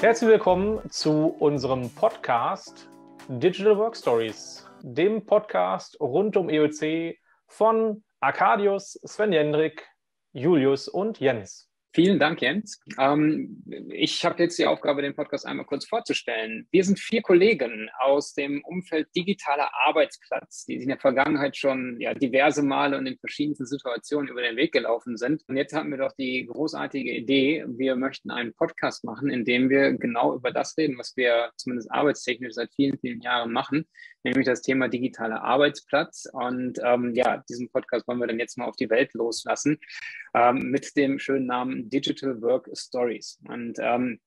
Herzlich willkommen zu unserem Podcast Digital Work Stories, dem Podcast rund um EOC von Arkadius, Sven Jendrik, Julius und Jens. Vielen Dank, Jens. Ähm, ich habe jetzt die Aufgabe, den Podcast einmal kurz vorzustellen. Wir sind vier Kollegen aus dem Umfeld digitaler Arbeitsplatz, die in der Vergangenheit schon ja, diverse Male und in verschiedensten Situationen über den Weg gelaufen sind. Und jetzt haben wir doch die großartige Idee, wir möchten einen Podcast machen, in dem wir genau über das reden, was wir zumindest arbeitstechnisch seit vielen, vielen Jahren machen, nämlich das Thema digitaler Arbeitsplatz. Und ähm, ja, diesen Podcast wollen wir dann jetzt mal auf die Welt loslassen ähm, mit dem schönen Namen Digital Work Stories. And ähm,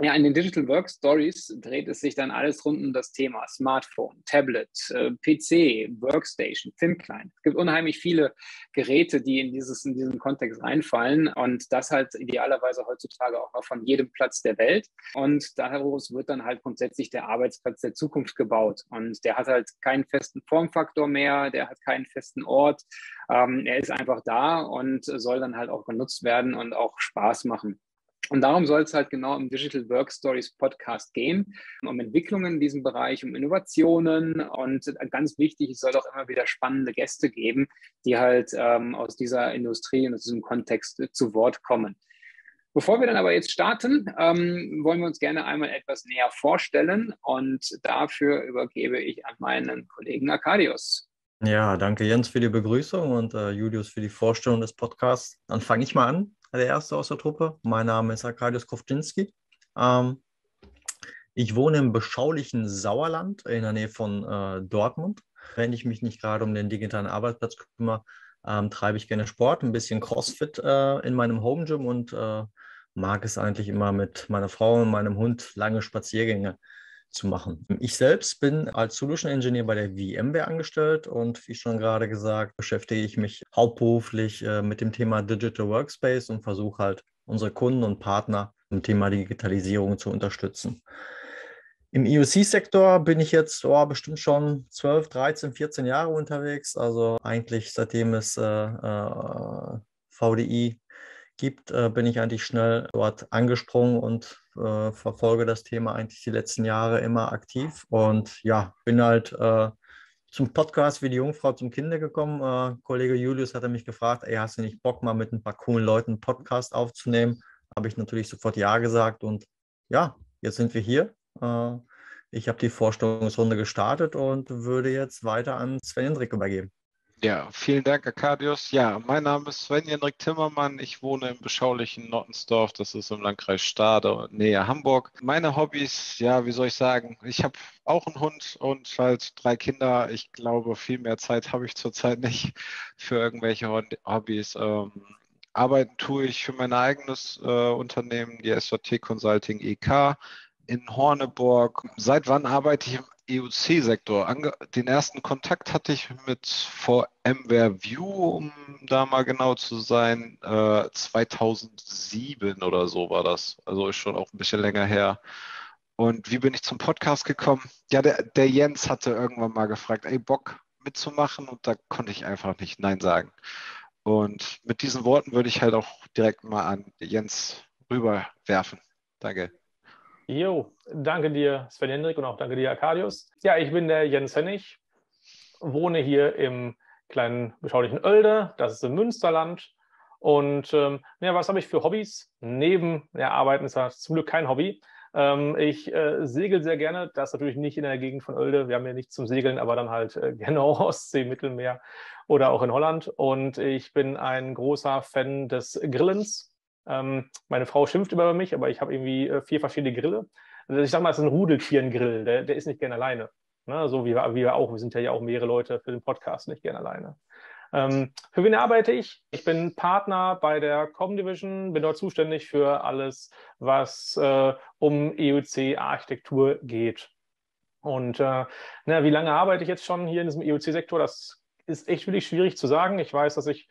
ja, in den Digital Work Stories dreht es sich dann alles rund um das Thema Smartphone, Tablet, äh, PC, Workstation, Thin-Client. Es gibt unheimlich viele Geräte, die in, dieses, in diesen Kontext reinfallen und das halt idealerweise heutzutage auch von jedem Platz der Welt. Und daraus wird dann halt grundsätzlich der Arbeitsplatz der Zukunft gebaut. Und der hat halt keinen festen Formfaktor mehr, der hat keinen festen Ort. Ähm, er ist einfach da und soll dann halt auch genutzt werden und auch Spaß machen. Und darum soll es halt genau im Digital Work Stories Podcast gehen, um Entwicklungen in diesem Bereich, um Innovationen und ganz wichtig, es soll auch immer wieder spannende Gäste geben, die halt ähm, aus dieser Industrie und aus diesem Kontext zu Wort kommen. Bevor wir dann aber jetzt starten, ähm, wollen wir uns gerne einmal etwas näher vorstellen und dafür übergebe ich an meinen Kollegen Arkadius. Ja, danke Jens für die Begrüßung und äh, Julius für die Vorstellung des Podcasts. Dann fange ich mal an der Erste aus der Truppe. Mein Name ist Arkadius Kowczynski. Ähm, ich wohne im beschaulichen Sauerland in der Nähe von äh, Dortmund. Wenn ich mich nicht gerade um den digitalen Arbeitsplatz kümmere, ähm, treibe ich gerne Sport, ein bisschen Crossfit äh, in meinem Home Gym und äh, mag es eigentlich immer mit meiner Frau und meinem Hund lange Spaziergänge zu machen. Ich selbst bin als Solution Engineer bei der VMware angestellt und wie schon gerade gesagt, beschäftige ich mich hauptberuflich äh, mit dem Thema Digital Workspace und versuche halt unsere Kunden und Partner im Thema Digitalisierung zu unterstützen. Im EOC-Sektor bin ich jetzt oh, bestimmt schon 12, 13, 14 Jahre unterwegs. Also eigentlich seitdem es äh, äh, VDI gibt, äh, bin ich eigentlich schnell dort angesprungen und äh, verfolge das Thema eigentlich die letzten Jahre immer aktiv. Und ja, bin halt äh, zum Podcast wie die Jungfrau zum Kinder gekommen. Äh, Kollege Julius hatte mich gefragt, ey, hast du nicht Bock, mal mit ein paar coolen Leuten einen Podcast aufzunehmen? Habe ich natürlich sofort Ja gesagt und ja, jetzt sind wir hier. Äh, ich habe die Vorstellungsrunde gestartet und würde jetzt weiter an Sven Hendrik übergeben. Ja, vielen Dank, Arkadius. Ja, mein Name ist Sven-Jendrik Timmermann. Ich wohne im beschaulichen Nottensdorf. Das ist im Landkreis Stade, nähe Hamburg. Meine Hobbys, ja, wie soll ich sagen? Ich habe auch einen Hund und halt drei Kinder. Ich glaube, viel mehr Zeit habe ich zurzeit nicht für irgendwelche Hobbys. Ähm, arbeiten tue ich für mein eigenes äh, Unternehmen, die SOT Consulting EK in Horneburg. Seit wann arbeite ich im EUC-Sektor. Den ersten Kontakt hatte ich mit VMware View, um da mal genau zu sein, äh, 2007 oder so war das. Also ist schon auch ein bisschen länger her. Und wie bin ich zum Podcast gekommen? Ja, der, der Jens hatte irgendwann mal gefragt, ey, Bock mitzumachen und da konnte ich einfach nicht Nein sagen. Und mit diesen Worten würde ich halt auch direkt mal an Jens rüberwerfen. Danke. Jo, danke dir, Sven Hendrik, und auch danke dir, Arkadius. Ja, ich bin der Jens Hennig, wohne hier im kleinen beschaulichen Oelde, das ist im Münsterland. Und ähm, ja, was habe ich für Hobbys? Neben der Arbeiten ist das zum Glück kein Hobby. Ähm, ich äh, segel sehr gerne, das natürlich nicht in der Gegend von Oelde. Wir haben ja nichts zum Segeln, aber dann halt äh, gerne Ostsee, Mittelmeer oder auch in Holland. Und ich bin ein großer Fan des Grillens. Ähm, meine Frau schimpft über mich, aber ich habe irgendwie äh, vier verschiedene Grille. Also ich sage mal, es ist ein Rudeltierengrill, der, der ist nicht gerne alleine. Ne? So wie wir, wie wir auch. Wir sind ja, auch mehrere Leute für den Podcast, nicht gerne alleine. Ähm, für wen arbeite ich? Ich bin Partner bei der Com Division, bin dort zuständig für alles, was äh, um EUC-Architektur geht. Und äh, na, wie lange arbeite ich jetzt schon hier in diesem EUC-Sektor? Das ist echt wirklich schwierig zu sagen. Ich weiß, dass ich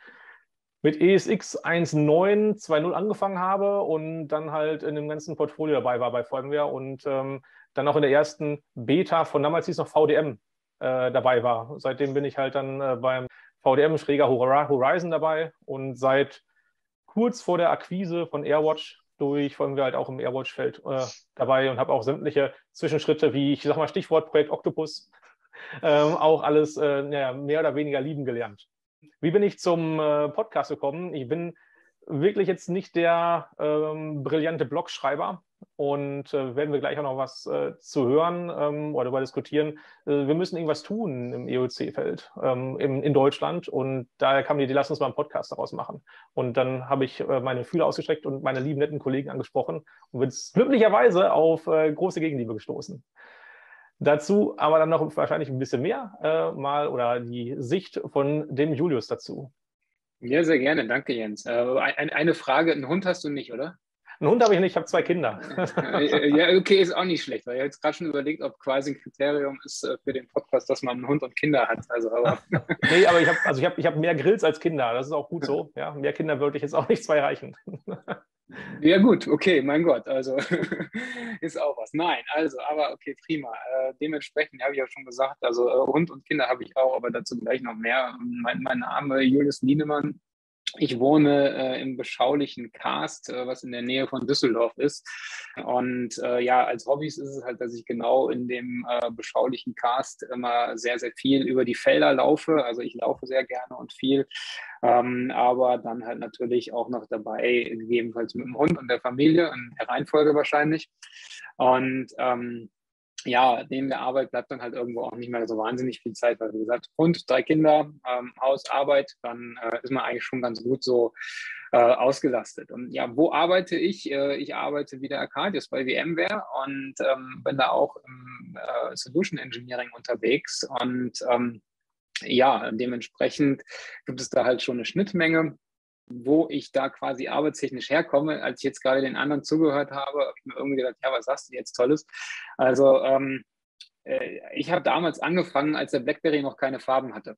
mit ESX 1.9 2.0 angefangen habe und dann halt in dem ganzen Portfolio dabei war bei VMware und ähm, dann auch in der ersten Beta von damals hieß noch VDM äh, dabei war. Seitdem bin ich halt dann äh, beim VDM Schräger Horizon dabei und seit kurz vor der Akquise von AirWatch durch, wir halt auch im Airwatch-Feld äh, dabei und habe auch sämtliche Zwischenschritte, wie ich sag mal Stichwort Projekt Octopus, ähm, auch alles äh, ja, mehr oder weniger lieben gelernt. Wie bin ich zum äh, Podcast gekommen? Ich bin wirklich jetzt nicht der ähm, brillante Blogschreiber und äh, werden wir gleich auch noch was äh, zu hören ähm, oder darüber diskutieren. Äh, wir müssen irgendwas tun im EOC-Feld ähm, in Deutschland und daher kam die Idee, lass uns mal einen Podcast daraus machen. Und dann habe ich äh, meine Fühler ausgestreckt und meine lieben netten Kollegen angesprochen und bin glücklicherweise auf äh, große Gegenliebe gestoßen. Dazu aber dann noch wahrscheinlich ein bisschen mehr äh, mal oder die Sicht von dem Julius dazu. Ja, sehr gerne. Danke, Jens. Äh, eine Frage, einen Hund hast du nicht, oder? Einen Hund habe ich nicht, ich habe zwei Kinder. ja, okay, ist auch nicht schlecht, weil ich jetzt gerade schon überlegt, ob quasi ein Kriterium ist äh, für den Podcast, dass man einen Hund und Kinder hat. Also, aber nee, aber ich habe also ich hab, ich hab mehr Grills als Kinder. Das ist auch gut so. Ja, mehr Kinder würde ich jetzt auch nicht zwei reichen. Ja, gut, okay, mein Gott, also ist auch was. Nein, also, aber okay, prima. Äh, dementsprechend habe ich ja schon gesagt, also äh, Hund und Kinder habe ich auch, aber dazu gleich noch mehr. Mein, mein Name Julius Lienemann. Ich wohne äh, im beschaulichen Karst, äh, was in der Nähe von Düsseldorf ist. Und äh, ja, als Hobbys ist es halt, dass ich genau in dem äh, beschaulichen Karst immer sehr, sehr viel über die Felder laufe. Also ich laufe sehr gerne und viel, ähm, aber dann halt natürlich auch noch dabei, gegebenenfalls mit dem Hund und der Familie, in der Reihenfolge wahrscheinlich. Und ähm, ja, neben der Arbeit bleibt dann halt irgendwo auch nicht mehr so wahnsinnig viel Zeit, weil wie gesagt, Hund, drei Kinder, ähm, Haus, Arbeit, dann äh, ist man eigentlich schon ganz gut so äh, ausgelastet. Und ja, wo arbeite ich? Äh, ich arbeite wieder Arcadius bei VMware und ähm, bin da auch im äh, Solution Engineering unterwegs und ähm, ja, dementsprechend gibt es da halt schon eine Schnittmenge wo ich da quasi arbeitstechnisch herkomme. Als ich jetzt gerade den anderen zugehört habe, habe ich mir irgendwie gedacht, ja, was sagst du jetzt Tolles? Also ähm, äh, ich habe damals angefangen, als der BlackBerry noch keine Farben hatte.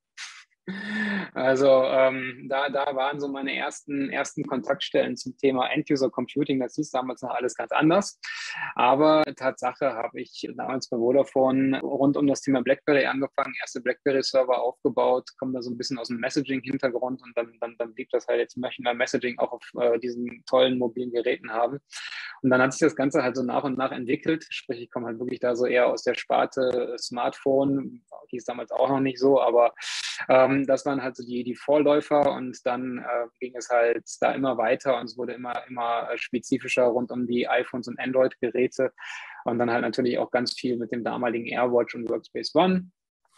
Also ähm, da, da waren so meine ersten, ersten Kontaktstellen zum Thema End-User Computing. Das hieß damals noch alles ganz anders. Aber Tatsache habe ich damals bei Vodafone rund um das Thema BlackBerry angefangen, erste BlackBerry-Server aufgebaut, komme da so ein bisschen aus dem Messaging-Hintergrund und dann, dann, dann blieb das halt, jetzt möchten wir Messaging auch auf äh, diesen tollen mobilen Geräten haben. Und dann hat sich das Ganze halt so nach und nach entwickelt. Sprich, ich komme halt wirklich da so eher aus der Sparte Smartphone, ist damals auch noch nicht so, aber ähm, das waren halt so die, die Vorläufer und dann äh, ging es halt da immer weiter und es wurde immer, immer spezifischer rund um die iPhones und Android-Geräte und dann halt natürlich auch ganz viel mit dem damaligen AirWatch und Workspace ONE.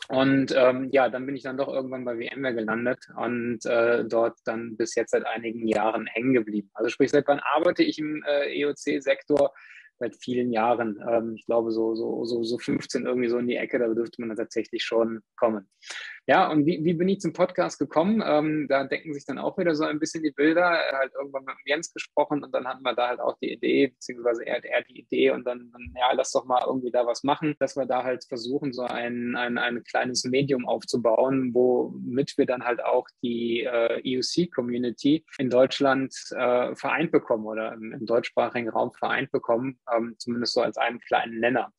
Und ähm, ja, dann bin ich dann doch irgendwann bei VMware gelandet und äh, dort dann bis jetzt seit einigen Jahren hängen geblieben. Also sprich, seit wann arbeite ich im äh, EOC-Sektor? seit vielen Jahren. Ähm, ich glaube, so, so, so, so 15 irgendwie so in die Ecke, da dürfte man dann tatsächlich schon kommen. Ja, und wie, wie bin ich zum Podcast gekommen? Ähm, da decken sich dann auch wieder so ein bisschen die Bilder. Er hat irgendwann mit Jens gesprochen und dann hatten wir da halt auch die Idee, beziehungsweise er hat er die Idee und dann, dann, ja, lass doch mal irgendwie da was machen, dass wir da halt versuchen, so ein, ein, ein kleines Medium aufzubauen, womit wir dann halt auch die äh, EUC-Community in Deutschland äh, vereint bekommen oder im, im deutschsprachigen Raum vereint bekommen, ähm, zumindest so als einen kleinen Nenner.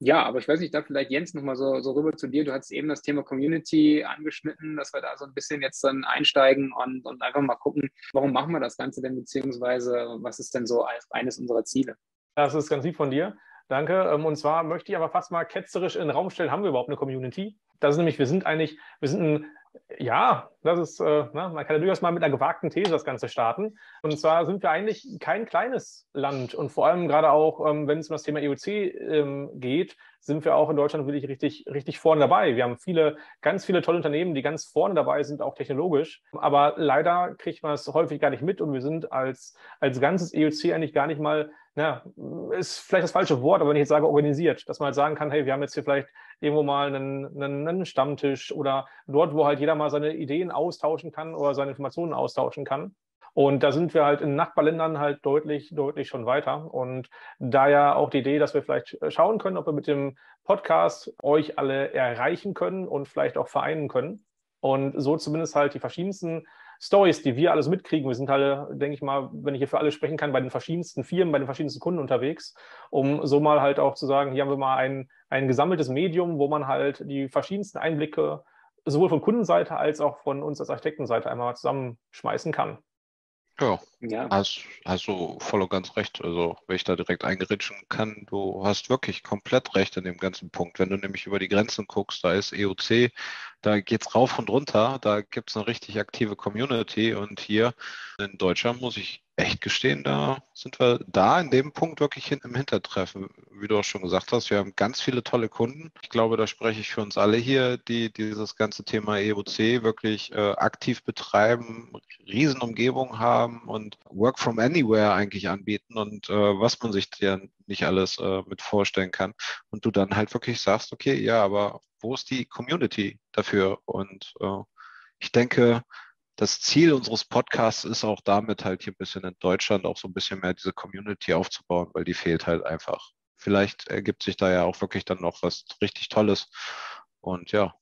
Ja, aber ich weiß nicht, da vielleicht Jens nochmal so, so rüber zu dir. Du hast eben das Thema Community angeschnitten, dass wir da so ein bisschen jetzt dann einsteigen und, und einfach mal gucken, warum machen wir das Ganze denn, beziehungsweise was ist denn so eines unserer Ziele? Das ist ganz lieb von dir. Danke. Ähm, und zwar möchte ich aber fast mal ketzerisch in den Raum stellen, haben wir überhaupt eine Community? Das ist nämlich, wir sind eigentlich, wir sind ein ja, das ist, äh, na, man kann ja durchaus mal mit einer gewagten These das Ganze starten. Und zwar sind wir eigentlich kein kleines Land und vor allem gerade auch, ähm, wenn es um das Thema EOC ähm, geht, sind wir auch in Deutschland wirklich richtig, richtig vorne dabei. Wir haben viele, ganz viele tolle Unternehmen, die ganz vorne dabei sind, auch technologisch. Aber leider kriegt man es häufig gar nicht mit und wir sind als, als ganzes EOC eigentlich gar nicht mal na, ist vielleicht das falsche Wort, aber wenn ich jetzt sage organisiert, dass man halt sagen kann, hey, wir haben jetzt hier vielleicht irgendwo mal einen, einen, einen, Stammtisch oder dort, wo halt jeder mal seine Ideen austauschen kann oder seine Informationen austauschen kann. Und da sind wir halt in Nachbarländern halt deutlich, deutlich schon weiter. Und daher auch die Idee, dass wir vielleicht schauen können, ob wir mit dem Podcast euch alle erreichen können und vielleicht auch vereinen können. Und so zumindest halt die verschiedensten Stories, die wir alles mitkriegen. Wir sind alle, denke ich mal, wenn ich hier für alle sprechen kann, bei den verschiedensten Firmen, bei den verschiedensten Kunden unterwegs, um so mal halt auch zu sagen, hier haben wir mal ein, ein gesammeltes Medium, wo man halt die verschiedensten Einblicke sowohl von Kundenseite als auch von uns als Architektenseite einmal zusammenschmeißen kann. Ja, ja. Hast, hast du voll und ganz recht. Also, wenn ich da direkt eingeritschen kann, du hast wirklich komplett recht in dem ganzen Punkt. Wenn du nämlich über die Grenzen guckst, da ist EOC, da geht es rauf und runter, da gibt es eine richtig aktive Community und hier in Deutschland muss ich echt gestehen, da sind wir da in dem Punkt wirklich hinten im Hintertreffen. Wie du auch schon gesagt hast, wir haben ganz viele tolle Kunden. Ich glaube, da spreche ich für uns alle hier, die dieses ganze Thema EOC wirklich äh, aktiv betreiben, Riesenumgebung haben und Work from Anywhere eigentlich anbieten und äh, was man sich ja nicht alles äh, mit vorstellen kann. Und du dann halt wirklich sagst, okay, ja, aber wo ist die Community dafür? Und äh, ich denke, das Ziel unseres Podcasts ist auch damit halt hier ein bisschen in Deutschland auch so ein bisschen mehr diese Community aufzubauen, weil die fehlt halt einfach. Vielleicht ergibt sich da ja auch wirklich dann noch was richtig Tolles. Und ja,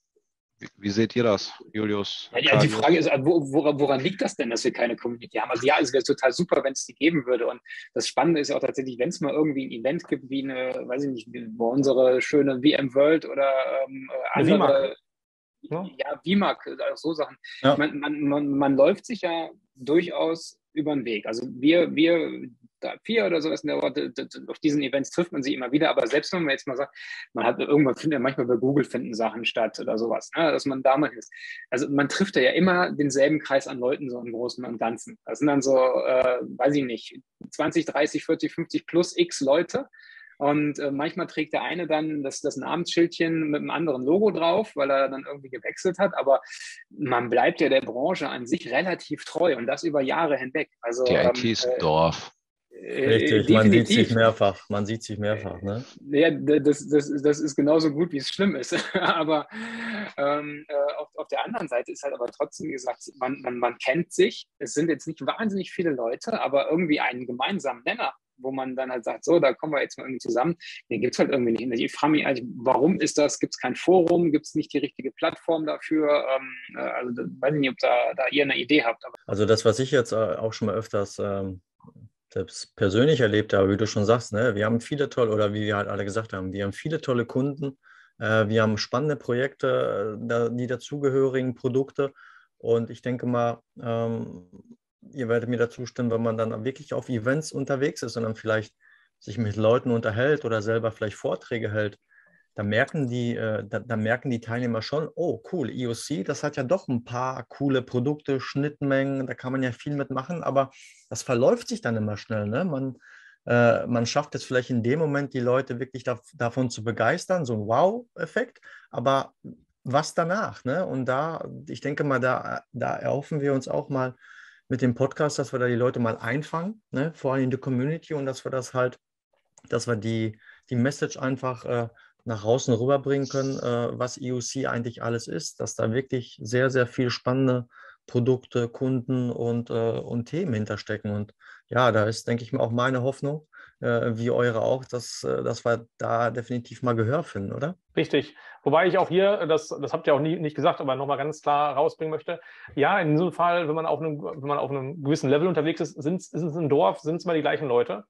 wie, wie seht ihr das, Julius? Ja, die Frage ist, woran, woran, liegt das denn, dass wir keine Community haben? Also ja, es wäre total super, wenn es die geben würde. Und das Spannende ist ja auch tatsächlich, wenn es mal irgendwie ein Event gibt, wie eine, weiß ich nicht, wie unsere schöne VM World oder ähm, andere ja, ja WIMAG, also so Sachen. Ja. Man, man, man, man läuft sich ja durchaus über den Weg. Also wir, wir vier oder sowas in der Ort, auf diesen Events trifft man sie immer wieder, aber selbst wenn man jetzt mal sagt, man hat irgendwann findet ja manchmal bei Google finden Sachen statt oder sowas, ne, dass man da mal ist. Also man trifft ja immer denselben Kreis an Leuten so im Großen und Ganzen. Das sind dann so, äh, weiß ich nicht, 20, 30, 40, 50 plus x Leute und äh, manchmal trägt der eine dann das, das Namensschildchen mit einem anderen Logo drauf, weil er dann irgendwie gewechselt hat. Aber man bleibt ja der Branche an sich relativ treu und das über Jahre hinweg. Also, Die IT ist ein ähm, äh, Dorf. Äh, Richtig, man sieht sich mehrfach. Man sieht sich mehrfach, ne? Ja, das, das, das ist genauso gut, wie es schlimm ist. aber ähm, äh, auf, auf der anderen Seite ist halt aber trotzdem gesagt, man, man, man kennt sich. Es sind jetzt nicht wahnsinnig viele Leute, aber irgendwie einen gemeinsamen Nenner wo man dann halt sagt, so, da kommen wir jetzt mal irgendwie zusammen. Den gibt es halt irgendwie nicht. Ich frage mich eigentlich, warum ist das? Gibt es kein Forum? Gibt es nicht die richtige Plattform dafür? Ähm, äh, also weiß ich nicht, ob da, da ihr eine Idee habt. Also das, was ich jetzt äh, auch schon mal öfters ähm, selbst persönlich erlebt habe, wie du schon sagst, ne, wir haben viele tolle, oder wie wir halt alle gesagt haben, wir haben viele tolle Kunden, äh, wir haben spannende Projekte, die dazugehörigen Produkte. Und ich denke mal, ähm, ihr werdet mir dazu stimmen, wenn man dann wirklich auf Events unterwegs ist und dann vielleicht sich mit Leuten unterhält oder selber vielleicht Vorträge hält, da merken die, äh, da, da, merken die Teilnehmer schon, oh cool, EOC, das hat ja doch ein paar coole Produkte, Schnittmengen, da kann man ja viel mitmachen, aber das verläuft sich dann immer schnell. Ne? Man, äh, man schafft es vielleicht in dem Moment, die Leute wirklich da, davon zu begeistern, so ein Wow-Effekt, aber was danach? Ne? Und da, ich denke mal, da, da erhoffen wir uns auch mal mit dem Podcast, dass wir da die Leute mal einfangen, ne? vor allem in die Community und dass wir das halt, dass wir die, die Message einfach äh, nach außen rüberbringen können, äh, was EUC eigentlich alles ist, dass da wirklich sehr, sehr viel spannende Produkte, Kunden und, äh, und Themen hinterstecken. Und ja, da ist, denke ich mal, auch meine Hoffnung, wie eure auch, dass, äh, dass wir da definitiv mal Gehör finden, oder? Richtig. Wobei ich auch hier, das, das habt ihr auch nie, nicht gesagt, aber nochmal ganz klar rausbringen möchte. Ja, in diesem Fall, wenn man auf einem, wenn man auf einem gewissen Level unterwegs ist, sind, ist es ein Dorf, sind es mal die gleichen Leute.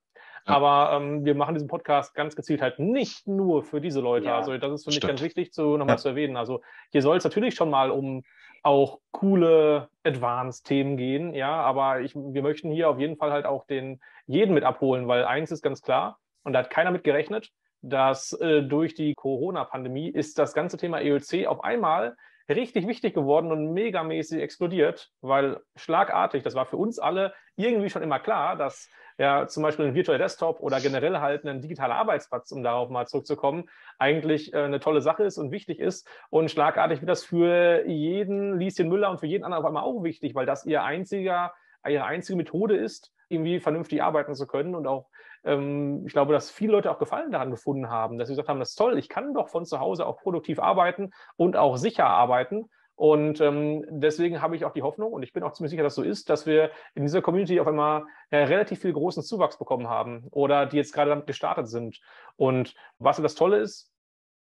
Ja. Aber ähm, wir machen diesen Podcast ganz gezielt halt nicht nur für diese Leute. Ja, also das ist für mich ganz wichtig zu nochmal ja. zu erwähnen. Also hier soll es natürlich schon mal um auch coole Advanced-Themen gehen, ja, aber ich, wir möchten hier auf jeden Fall halt auch den jeden mit abholen, weil eins ist ganz klar, und da hat keiner mit gerechnet, dass äh, durch die Corona-Pandemie ist das ganze Thema EOC auf einmal richtig wichtig geworden und megamäßig explodiert, weil schlagartig, das war für uns alle irgendwie schon immer klar, dass ja zum Beispiel ein virtueller Desktop oder generell halt ein digitaler Arbeitsplatz, um darauf mal zurückzukommen, eigentlich äh, eine tolle Sache ist und wichtig ist. Und schlagartig wird das für jeden Lieschen Müller und für jeden anderen auf einmal auch wichtig, weil das ihr einziger, ihre einzige Methode ist, irgendwie vernünftig arbeiten zu können und auch ähm, ich glaube, dass viele Leute auch Gefallen daran gefunden haben, dass sie gesagt haben, das ist toll, ich kann doch von zu Hause auch produktiv arbeiten und auch sicher arbeiten. Und ähm, deswegen habe ich auch die Hoffnung, und ich bin auch ziemlich sicher, dass so ist, dass wir in dieser Community auf einmal äh, relativ viel großen Zuwachs bekommen haben oder die jetzt gerade damit gestartet sind. Und was das Tolle ist,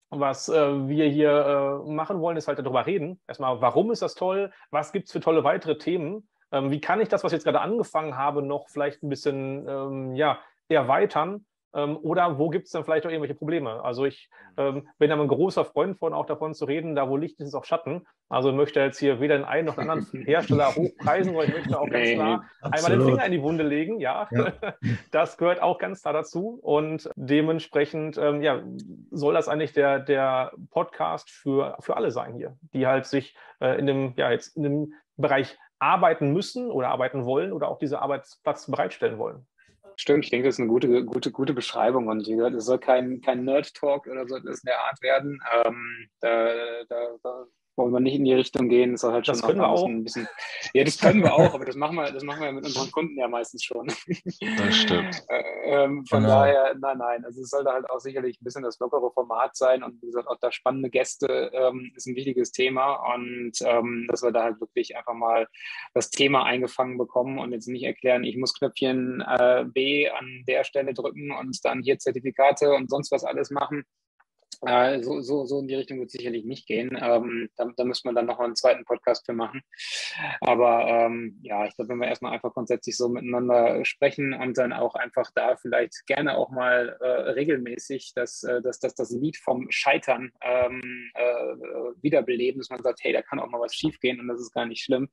was äh, wir hier äh, machen wollen, ist halt darüber reden. Erstmal, warum ist das toll? Was gibt es für tolle weitere Themen? Ähm, wie kann ich das, was ich jetzt gerade angefangen habe, noch vielleicht ein bisschen ähm, ja, erweitern Ähm, oder wo gibt es dann vielleicht auch irgendwelche Probleme? Also ich ähm, bin ja ein großer Freund von, auch davon zu reden, da wo Licht ist, ist auch Schatten. Also möchte jetzt hier weder den einen noch den anderen Hersteller hochpreisen, sondern ich möchte auch ganz klar einmal den Finger in die Wunde legen. Ja, ja. das gehört auch ganz klar dazu. Und dementsprechend ähm, ja, soll das eigentlich der, der Podcast für, für alle sein hier, die halt sich äh, in dem, ja, jetzt in dem Bereich arbeiten müssen oder arbeiten wollen oder auch diese Arbeitsplatz bereitstellen wollen. Stimmt, ich denke, das ist eine gute, gute, gute Beschreibung und wie gesagt, es soll kein, kein Nerd-Talk oder so in der Art werden. Ähm, da, da, da wollen wir nicht in die Richtung gehen. Das, halt das können wir auch. Ein bisschen, ja, das können wir auch, aber das machen wir, das machen wir mit unseren Kunden ja meistens schon. Das stimmt. ähm, von genau. daher, nein, nein. Also es sollte halt auch sicherlich ein bisschen das lockere Format sein und wie gesagt, auch da spannende Gäste ähm, ist ein wichtiges Thema und ähm, dass wir da halt wirklich einfach mal das Thema eingefangen bekommen und jetzt nicht erklären, ich muss Knöpfchen äh, B an der Stelle drücken und dann hier Zertifikate und sonst was alles machen äh, so, so, so in die Richtung wird sicherlich nicht gehen. Ähm, da, da müssen wir dann noch einen zweiten Podcast für machen. Aber ähm, ja, ich glaube, wenn wir erstmal einfach grundsätzlich so miteinander sprechen und dann auch einfach da vielleicht gerne auch mal äh, regelmäßig das, äh, das, das, das Lied vom Scheitern ähm, äh, wiederbeleben, dass man sagt, hey, da kann auch mal was schiefgehen und das ist gar nicht schlimm.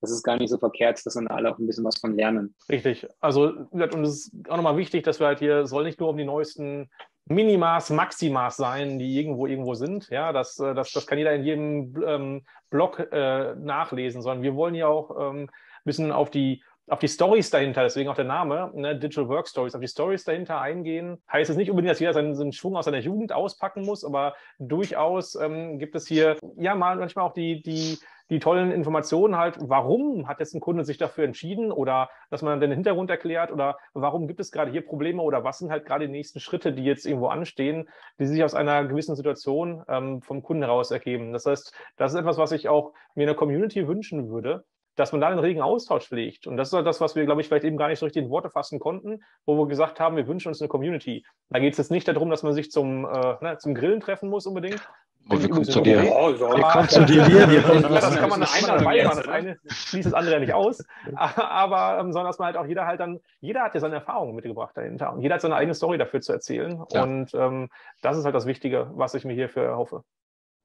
Das ist gar nicht so verkehrt, dass dann alle auch ein bisschen was von lernen. Richtig. Also, und es ist auch nochmal wichtig, dass wir halt hier, soll nicht nur um die neuesten Minimaß, Maximaß sein, die irgendwo irgendwo sind. Ja, das, äh, das, das kann jeder in jedem ähm, Blog äh, nachlesen, sondern wir wollen ja auch ähm, ein bisschen auf die auf die Stories dahinter, deswegen auch der Name, ne, Digital Work Stories, auf die Stories dahinter eingehen. Heißt es nicht unbedingt, dass jeder seinen, seinen Schwung aus seiner Jugend auspacken muss, aber durchaus ähm, gibt es hier ja mal manchmal auch die, die die tollen Informationen halt, warum hat jetzt ein Kunde sich dafür entschieden oder dass man den Hintergrund erklärt oder warum gibt es gerade hier Probleme oder was sind halt gerade die nächsten Schritte, die jetzt irgendwo anstehen, die sich aus einer gewissen Situation ähm, vom Kunden heraus ergeben. Das heißt, das ist etwas, was ich auch mir in der Community wünschen würde, dass man da einen regen Austausch pflegt. Und das ist halt das, was wir, glaube ich, vielleicht eben gar nicht so richtig in Worte fassen konnten, wo wir gesagt haben, wir wünschen uns eine Community. Da geht es jetzt nicht darum, dass man sich zum, äh, ne, zum Grillen treffen muss unbedingt, Oh, wir kommen zu dir. Oh, so. Wir kommen zu dir. das kann man einer dabei machen. Das eine schließt das andere ja nicht aus. Aber ähm, sondern dass man halt auch jeder halt dann, jeder hat ja seine Erfahrungen mitgebracht dahinter. Und jeder hat seine eigene Story dafür zu erzählen. Ja. Und ähm, das ist halt das Wichtige, was ich mir hierfür erhoffe.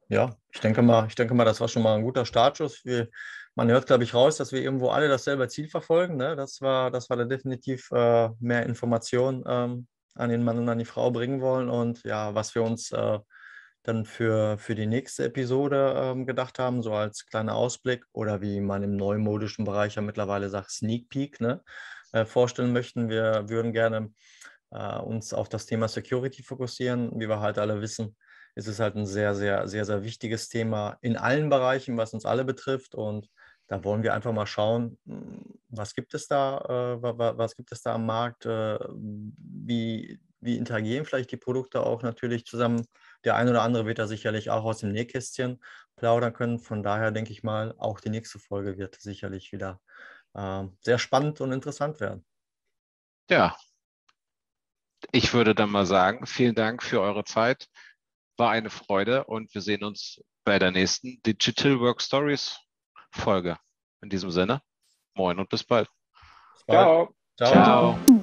Ja, ich denke mal, ich denke mal, das war schon mal ein guter Startschuss. Wir, man hört, glaube ich, raus, dass wir irgendwo alle dasselbe Ziel verfolgen. Ne? Das war, das war da definitiv äh, mehr Informationen ähm, an den Mann und an die Frau bringen wollen. Und ja, was wir uns äh, dann für, für die nächste Episode ähm, gedacht haben, so als kleiner Ausblick oder wie man im neumodischen Bereich ja mittlerweile sagt, Sneak Peek ne, äh, vorstellen möchten. Wir würden gerne äh, uns auf das Thema Security fokussieren. Wie wir halt alle wissen, ist es halt ein sehr, sehr, sehr, sehr wichtiges Thema in allen Bereichen, was uns alle betrifft. Und da wollen wir einfach mal schauen, hm, was gibt es da, äh, was gibt es da am Markt, äh, wie, wie interagieren vielleicht die Produkte auch natürlich zusammen der ein oder andere wird da sicherlich auch aus dem Nähkästchen plaudern können. Von daher denke ich mal, auch die nächste Folge wird sicherlich wieder äh, sehr spannend und interessant werden. Ja, ich würde dann mal sagen, vielen Dank für eure Zeit. War eine Freude und wir sehen uns bei der nächsten Digital Work Stories Folge. In diesem Sinne, moin und bis bald. Bis bald. Ciao. Ciao. Ciao.